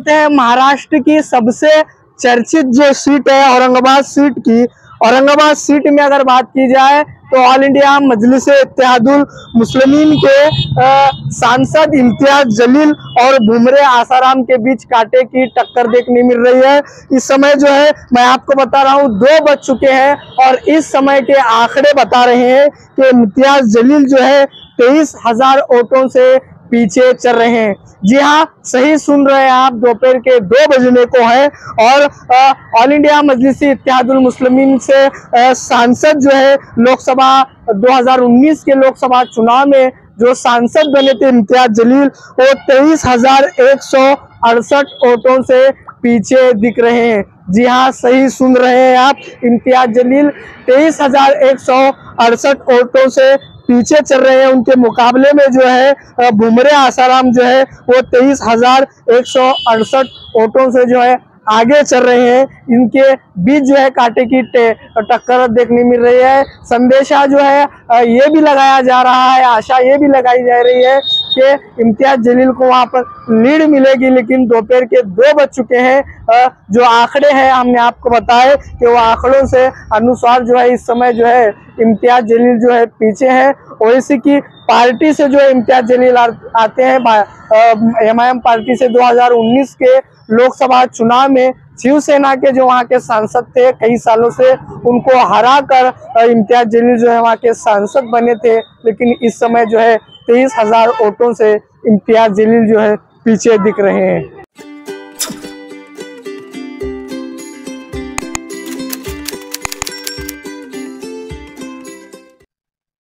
करते हैं महाराष्ट्र की सबसे चर्चित जो सीट है औरंगाबाद सीट की, औरंगाबाद सीट में अगर बात की जाए तो ऑल इंडिया मजलिस इत्यादुल मुस्लिमीन के सांसद इम्तियाज़ जलील और भुमरे आसाराम के बीच कांटे की टक्कर देखने मिल रही है। इस समय जो है, मैं आपको बता रहा हूँ, दो बज चुके हैं और इस समय के आंकड़े बता रहे हैं कि इम्तियाज़ जलील जो है, तेईस हज़ार वोटों से पीछे चल रहे हैं। जी हाँ सही सुन रहे हैं आप, दोपहर के दो बजने को है और ऑल इंडिया मजलिस इत्यादुल मुस्लिमीन से सांसद जो है लोकसभा 2019 के लोकसभा चुनाव में जो सांसद बने थे इम्तियाज़ जलील, वो तेईस हज़ार एक सौ अड़सठ वोटों से पीछे दिख रहे हैं। जी हाँ सही सुन रहे हैं आप, इम्तियाज़ जलील, तेईस हज़ार एक सौ अड़सठ वोटों से पीछे चल रहे हैं उनके मुकाबले में जो है बुमरे आसाराम जो है, वो तेईस हज़ार एक सौ अड़सठ वोटों से जो है आगे चल रहे हैं। इनके बीच जो है कांटे की टक्कर देखने मिल रही है। संदेशा जो है ये भी लगाया जा रहा है, आशा ये भी लगाई जा रही है कि इम्तियाज़ जलील को वहाँ पर लीड मिलेगी, लेकिन दोपहर के दो बज चुके हैं। जो आंकड़े हैं, हमने आपको बताए कि वो आंकड़ों से अनुसार जो है, इस समय जो है, इम्तियाज़ जलील जो है, पीछे है। ओवैसी की पार्टी से जो इम्तियाज़ जलील आते हैं। एम आई एम पार्टी से 2019 के लोकसभा चुनाव में शिवसेना के जो वहाँ के सांसद थे, कई सालों से उनको हरा कर इम्तियाज़ जलील जो है वहाँ के सांसद बने थे, लेकिन इस समय जो है तेईस हज़ार वोटों से इम्तियाज़ जलील जो है पीछे दिख रहे हैं।